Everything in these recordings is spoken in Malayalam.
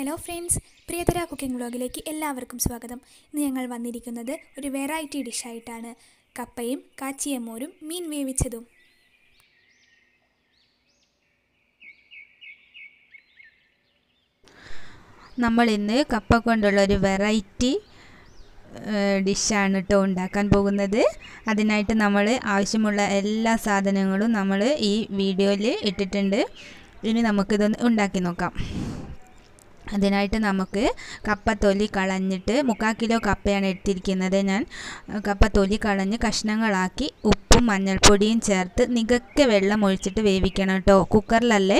ഹലോ ഫ്രണ്ട്സ് പ്രിയതര കുക്കിംഗ് വ്ളോഗിലേക്ക് എല്ലാവർക്കും സ്വാഗതം. ഇന്ന് ഞങ്ങൾ വന്നിരിക്കുന്നത് ഒരു വെറൈറ്റി ഡിഷായിട്ടാണ് കപ്പയും കാച്ചിയമോരും മീൻ വേവിച്ചതും. നമ്മൾ ഇന്ന് കപ്പ കൊണ്ടുള്ള ഒരു വെറൈറ്റി ഡിഷാണ് കേട്ടോ ഉണ്ടാക്കാൻ പോകുന്നത്. അതിനായിട്ട് നമ്മൾ ആവശ്യമുള്ള എല്ലാ സാധനങ്ങളും നമ്മൾ ഈ വീഡിയോയിൽ ഇട്ടിട്ടുണ്ട്. ഇനി നമുക്കിതൊന്ന് ഉണ്ടാക്കി നോക്കാം. അതിനായിട്ട് നമുക്ക് കപ്പ തൊലി കളഞ്ഞിട്ട് മുക്കാൽ കിലോ കപ്പയാണ് എടുത്തിരിക്കുന്നത്. ഞാൻ കപ്പ തൊലി കളഞ്ഞ് കഷ്ണങ്ങളാക്കി ഉപ്പും മഞ്ഞൾപ്പൊടിയും ചേർത്ത് നികക്കെ വെള്ളം ഒഴിച്ചിട്ട് വേവിക്കണം കേട്ടോ. കുക്കറിലല്ലേ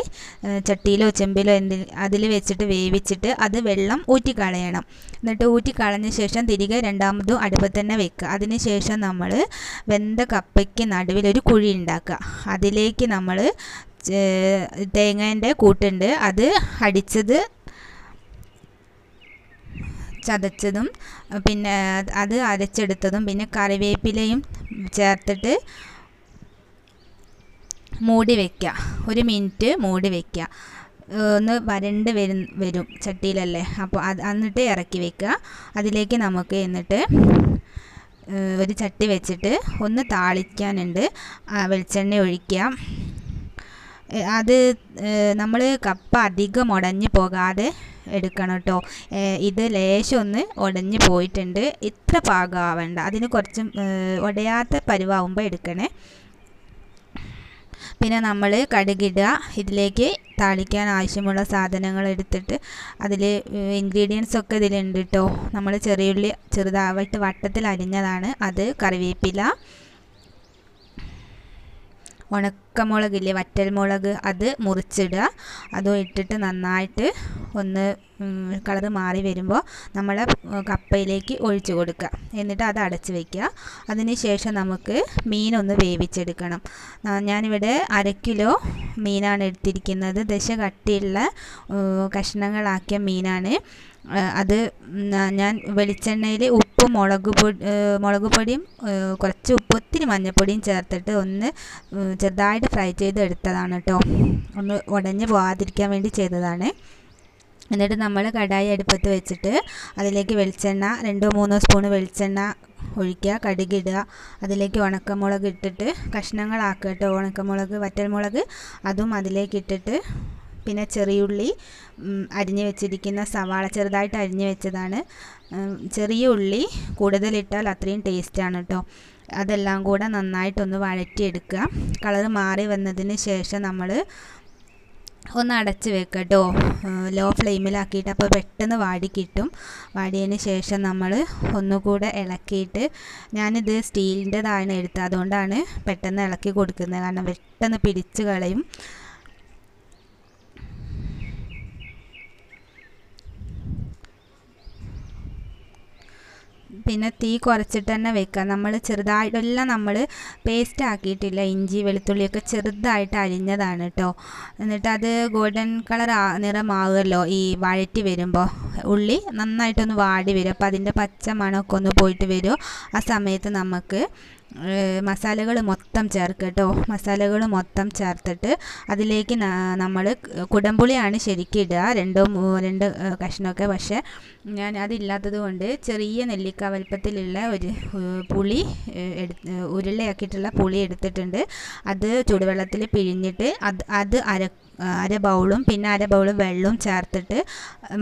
ചട്ടിയിലോ ചെമ്പിലോ എന്തി അതിൽ വെച്ചിട്ട് വേവിച്ചിട്ട് അത് വെള്ളം ഊറ്റി കളയണം. എന്നിട്ട് ഊറ്റി കളഞ്ഞ ശേഷം തിരികെ രണ്ടാമതും അടുപ്പത്ത് തന്നെ വെക്കുക. അതിന് ശേഷം നമ്മൾ വെന്ത കപ്പയ്ക്ക് നടുവിൽ ഒരു കുഴി ഉണ്ടാക്കുക. അതിലേക്ക് നമ്മൾ തേങ്ങേന്റെ കൂട്ടുണ്ട്. അത് അടിച്ചത് ചതച്ചതും പിന്നെ അത് അരച്ചെടുത്തതും പിന്നെ കറിവേപ്പിലയും ചേർത്തിട്ട് മൂടി വയ്ക്കുക ഒരു മിനിറ്റ് മൂടി വയ്ക്കുക ഒന്ന് വരണ്ട് വരും വരും ചട്ടിയിലല്ലേ? അപ്പോൾ അത് എന്നിട്ട് ഇറക്കി വെക്കുക അതിലേക്ക് നമുക്ക് എന്നിട്ട് ഒരു ചട്ടി വെച്ചിട്ട് ഒന്ന് താളിക്കാനുണ്ട്. വെളിച്ചെണ്ണ ഒഴിക്കുക അത് നമ്മൾ കപ്പ അധികം ഉടഞ്ഞു പോകാതെ എടുക്കണം കേട്ടോ ഇത് ലേശം ഒന്ന് ഉടഞ്ഞു പോയിട്ടുണ്ട്. ഇത്ര പാകമാവേണ്ട. അതിന് കുറച്ച് ഉടയാത്ത പരുവാകുമ്പോൾ എടുക്കണേ. പിന്നെ നമ്മൾ കടുകിടുക. ഇതിലേക്ക് താളിക്കാൻ ആവശ്യമുള്ള സാധനങ്ങൾ എടുത്തിട്ട് അതിൽ ഇൻഗ്രീഡിയൻസ് ഒക്കെ ഇതിലുണ്ട് കേട്ടോ നമ്മൾ ചെറിയുള്ളി ചെറുതായിട്ട് വട്ടത്തിൽ അരിഞ്ഞതാണ്. അത് കറിവേപ്പില ഉണക്കമുളകില്ലേ വറ്റൽമുളക് അത് മുറിച്ചിടുക. അതും ഇട്ടിട്ട് നന്നായിട്ട് ഒന്ന് കളർ മാറി വരുമ്പോൾ നമ്മൾ കപ്പയിലേക്ക് ഒഴിച്ചു കൊടുക്കുക. എന്നിട്ട് അത് അടച്ച് വയ്ക്കുക അതിന് ശേഷം നമുക്ക് മീനൊന്ന് വേവിച്ചെടുക്കണം. ഞാനിവിടെ അര കിലോ മീനാണ് എടുത്തിരിക്കുന്നത്. ദശ കട്ടിയുള്ള കഷ്ണങ്ങളാക്കിയ മീനാണ്. അത് ഞാൻ വെളിച്ചെണ്ണയിൽ ഉപ്പ് മുളക് പൊടി മുളക് പൊടിയും കുറച്ച് ഉപ്പ് ഒത്തിരി മഞ്ഞൾപ്പൊടിയും ചേർത്തിട്ട് ഒന്ന് ചെറുതായിട്ട് ഫ്രൈ ചെയ്ത് എടുത്തതാണ് കേട്ടോ ഒന്ന് ഉടഞ്ഞ് പോകാതിരിക്കാൻ വേണ്ടി ചെയ്തതാണ്. എന്നിട്ട് നമ്മൾ കടായി അടുപ്പത്ത് വെച്ചിട്ട് അതിലേക്ക് വെളിച്ചെണ്ണ രണ്ടോ മൂന്നോ സ്പൂൺ വെളിച്ചെണ്ണ ഒഴിക്കുക കടുകിടുക. അതിലേക്ക് ഉണക്കമുളക് ഇട്ടിട്ട് കഷ്ണങ്ങളാക്കുക കേട്ടോ ഉണക്കമുളക് വറ്റൽമുളക് അതും അതിലേക്ക് ഇട്ടിട്ട് പിന്നെ ചെറിയുള്ളി അരിഞ്ഞു വെച്ചിരിക്കുന്ന സവാള ചെറുതായിട്ട് അരിഞ്ഞു വെച്ചതാണ്. ചെറിയ ഉള്ളി കൂടുതലിട്ടാൽ അത്രയും ടേസ്റ്റാണ് കേട്ടോ അതെല്ലാം കൂടെ നന്നായിട്ടൊന്ന് വഴറ്റിയെടുക്കുക. കളർ മാറി വന്നതിന് ശേഷം നമ്മൾ ഒന്ന് അടച്ച് വെക്കുക കേട്ടോ ലോ ഫ്ലെയിമിലാക്കിയിട്ട് അപ്പോൾ പെട്ടെന്ന് വാടി കിട്ടും. വാടിയതിന് ശേഷം നമ്മൾ ഒന്നുകൂടെ ഇളക്കിയിട്ട് ഞാനിത് സ്റ്റീലിന്റെതാണ് എടുത്തത്. അതുകൊണ്ടാണ് പെട്ടെന്ന് ഇളക്കി കൊടുക്കുന്നത്. കാരണം പെട്ടെന്ന് പിടിച്ച് കളയും. പിന്നെ തീ കുറച്ചിട്ട് തന്നെ വെക്കുക. നമ്മൾ ചെറുതായിട്ടെല്ലാം നമ്മൾ പേസ്റ്റ് ആക്കിയിട്ടില്ല. ഇഞ്ചി വെളുത്തുള്ളിയൊക്കെ ചെറുതായിട്ട് അരിഞ്ഞതാണ് കേട്ടോ എന്നിട്ട് അത് ഗോൾഡൻ കളർ നിറമാവുമല്ലോ ഈ വഴറ്റി വരുമ്പോൾ. ഉള്ളി നന്നായിട്ടൊന്ന് വാടി വരും. അപ്പോൾ അതിന്റെ പച്ച മണമൊക്കെ ഒന്ന് പോയിട്ട് വരും. ആ സമയത്ത് നമുക്ക് മസാലകൾ മൊത്തം ചേർക്കുക കേട്ടോ മസാലകൾ മൊത്തം ചേർത്തിട്ട് അതിലേക്ക് നമ്മൾ കുടംപുളിയാണ് ശരിക്കും ഇടുക. രണ്ടോ രണ്ട് കഷ്ണമൊക്കെ. പക്ഷേ ഞാൻ അതില്ലാത്തത് കൊണ്ട് ചെറിയ നെല്ലിക്ക വലുപ്പത്തിലുള്ള ഒരു പുളി എടുത്ത് ഉരുളയാക്കിയിട്ടുള്ള പുളി എടുത്തിട്ടുണ്ട്. അത് ചൂടുവെള്ളത്തിൽ പിഴിഞ്ഞിട്ട് അത് അത് അര അര ബൗളും പിന്നെ അര ബൗളും വെള്ളവും ചേർത്തിട്ട്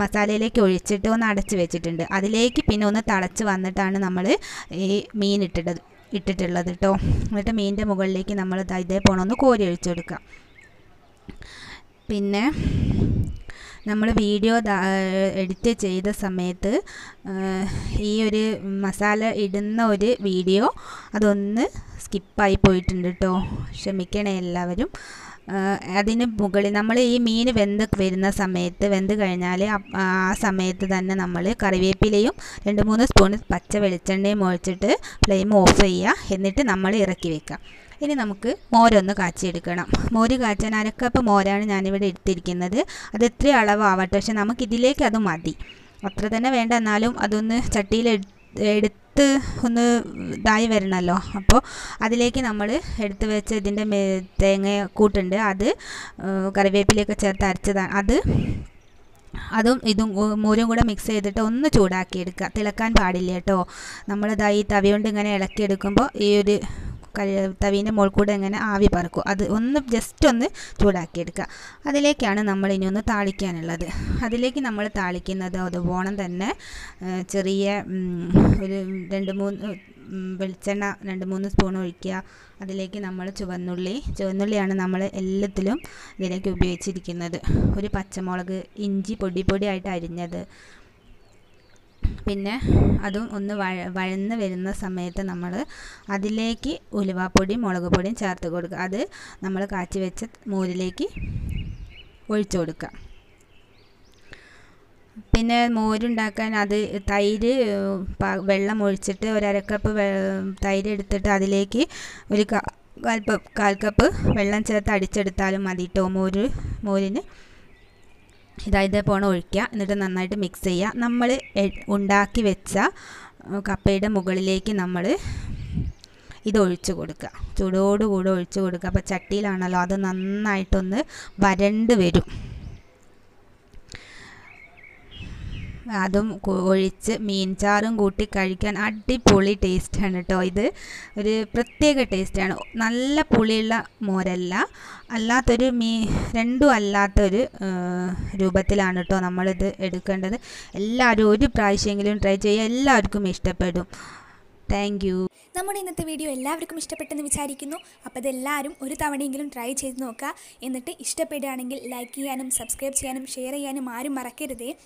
മസാലയിലേക്ക് ഒഴിച്ചിട്ട് ഒന്ന് അടച്ച് വെച്ചിട്ടുണ്ട്. അതിലേക്ക് പിന്നെ ഒന്ന് തിളച്ച് വന്നിട്ടാണ് നമ്മൾ ഈ മീൻ ഇട്ടിട്ടത് ഇട്ടിട്ടുള്ളത് കേട്ടോ എന്നിട്ട് മീനിന്റെ മുകളിലേക്ക് നമ്മൾ ഇതേ പോണൊന്ന് കോരി ഒഴിച്ചു കൊടുക്കുക പിന്നെ നമ്മൾ വീഡിയോ എഡിറ്റ് ചെയ്ത സമയത്ത് ഈ ഒരു മസാല ഇടുന്ന ഒരു വീഡിയോ അതൊന്ന് സ്കിപ്പായി പോയിട്ടുണ്ട് കേട്ടോ ക്ഷമിക്കണേ എല്ലാവരും. അതിന് മുകളിൽ നമ്മൾ ഈ മീൻ വെന്ത് വരുന്ന സമയത്ത് വെന്ത് കഴിഞ്ഞാൽ ആ സമയത്ത് തന്നെ നമ്മൾ കറിവേപ്പിലയും രണ്ട് മൂന്ന് സ്പൂൺ പച്ച വെളിച്ചെണ്ണയും ഒഴിച്ചിട്ട് ഫ്ലെയിം ഓഫ് ചെയ്യുക എന്നിട്ട് നമ്മൾ ഇറക്കി വെക്കുക ഇനി നമുക്ക് മോരൊന്ന് കാച്ചിയെടുക്കണം. മോര് കാച്ചാൻ അരക്കപ്പ് മോരാണ് ഞാനിവിടെ എടുത്തിരിക്കുന്നത്. അത് എത്ര അളവാവട്ടെ പക്ഷെ നമുക്ക് ഇതിലേക്ക് അത് മതി. അത്ര തന്നെ വേണ്ട എന്നാലും അതൊന്ന് ചട്ടിയിൽ എടുത്ത് ഒന്ന് ഇതായി വരണമല്ലോ അപ്പോൾ അതിലേക്ക് നമ്മൾ എടുത്ത് വെച്ച ഇതിന്റെ തേങ്ങ കൂട്ടുണ്ട്. അത് കറിവേപ്പിലയൊക്കെ ചേർത്ത് അരച്ചതാണ്. അത് അതും ഇതും മോരും കൂടെ മിക്സ് ചെയ്തിട്ട് ഒന്ന് ചൂടാക്കി എടുക്കുക. തിളക്കാൻ പാടില്ല കേട്ടോ. നമ്മളിതാ ഈ തവി കൊണ്ട് ഇങ്ങനെ ഇളക്കി എടുക്കുമ്പോൾ ഈ ഒരു തവീന്റെ മുകൾ കൂടെ ഇങ്ങനെ ആവി പറക്കും. അത് ഒന്ന് ജസ്റ്റ് ഒന്ന് ചൂടാക്കിയെടുക്കുക. അതിലേക്കാണ് നമ്മൾ ഇനി ഒന്ന് താളിക്കാനുള്ളത്. അതിലേക്ക് നമ്മൾ താളിക്കുന്നത് അതുപോണം തന്നെ ചെറിയ ഒരു രണ്ട് മൂന്ന് വെളിച്ചെണ്ണ രണ്ട് മൂന്ന് സ്പൂൺ ഒഴിക്കുക. അതിലേക്ക് നമ്മൾ ചുവന്നുള്ളി ചുവന്നുള്ളിയാണ് നമ്മൾ എല്ലാത്തിലും ഇതിലേക്ക് ഉപയോഗിച്ചിരിക്കുന്നത്. ഒരു പച്ചമുളക് ഇഞ്ചി പൊടി പൊടിയായിട്ട് അരിഞ്ഞത്. പിന്നെ അതും ഒന്ന് വഴ വഴന്ന് വരുന്ന സമയത്ത് നമ്മൾ അതിലേക്ക് ഉലുവാപ്പൊടിയും മുളക് പൊടിയും ചേർത്ത് കൊടുക്കുക. അത് നമ്മൾ കാച്ചി വെച്ച മോരിലേക്ക് ഒഴിച്ചു കൊടുക്കുക. പിന്നെ മോരുണ്ടാക്കാൻ അത് തൈര് വെള്ളം ഒഴിച്ചിട്ട് ഒരു അരക്കപ്പ് വെ- തൈര് എടുത്തിട്ട് അതിലേക്ക് ഒരു കാൽ കപ്പ് വെള്ളം ചേർത്ത് അടിച്ചെടുത്താലും മതി. കേട്ടോ മോര് മോരിന് ഇതാ ഇതേപോലെ ഒഴിക്കുക. എന്നിട്ട് നന്നായിട്ട് മിക്സ് ചെയ്യുക. നമ്മൾ ഉണ്ടാക്കി വെച്ച കപ്പയുടെ മുകളിലേക്ക് നമ്മൾ ഇത് ഒഴിച്ചു കൊടുക്കുക. ചൂടോടുകൂടെ ഒഴിച്ചു കൊടുക്കുക. അപ്പോൾ ചട്ടിയിലാണല്ലോ അത് നന്നായിട്ടൊന്ന് വരണ്ട് വരും. അതും ഒഴിച്ച് മീൻ ചാറും കൂട്ടി കഴിക്കാൻ അടിപൊളി ടേസ്റ്റാണ് കേട്ടോ ഇത്. ഒരു പ്രത്യേക ടേസ്റ്റാണ്. നല്ല പുളിയുള്ള മോരല്ല. അല്ലാത്തൊരു മീ രണ്ടും അല്ലാത്തൊരു രൂപത്തിലാണ് കേട്ടോ നമ്മളിത് എടുക്കേണ്ടത്. എല്ലാവരും ഒരു പ്രാവശ്യമെങ്കിലും ട്രൈ ചെയ്യുക. എല്ലാവർക്കും ഇഷ്ടപ്പെടും. Thank you. നമ്മുടെ ഇന്നത്തെ വീഡിയോ എല്ലാവർക്കും ഇഷ്ടപ്പെട്ടെന്ന് വിചാരിക്കുന്നു. അപ്പോൾ ഇതെല്ലാവരും ഒരു തവണയെങ്കിലും ട്രൈ ചെയ്ത് നോക്കുക. എന്നിട്ട് ഇഷ്ടപ്പെടുകയാണെങ്കിൽ ലൈക്ക് ചെയ്യാനും സബ്സ്ക്രൈബ് ചെയ്യാനും ഷെയർ ചെയ്യാനും ആരും മറക്കരുതേ.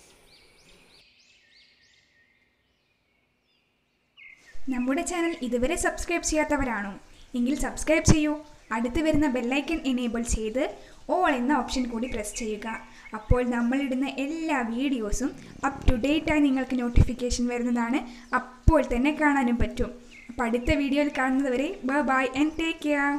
നമ്മുടെ ചാനൽ ഇതുവരെ സബ്സ്ക്രൈബ് ചെയ്യാത്തവരാണോ എങ്കിൽ സബ്സ്ക്രൈബ് ചെയ്യൂ. അടുത്ത് വരുന്ന ബെല്ലൈക്കൺ എനേബിൾ ചെയ്ത് ഓൾ എന്ന ഓപ്ഷൻ കൂടി പ്രസ് ചെയ്യുക. അപ്പോൾ നമ്മളിടുന്ന എല്ലാ വീഡിയോസും അപ് ടു ഡേറ്റ് ആയി നിങ്ങൾക്ക് നോട്ടിഫിക്കേഷൻ വരുന്നതാണ്. അപ്പോൾ തന്നെ കാണാനും പറ്റും. അപ്പോൾ അടുത്ത വീഡിയോയിൽ കാണുന്നതുവരെ ബ ബൈ ആൻഡ് ടേക്ക് കെയർ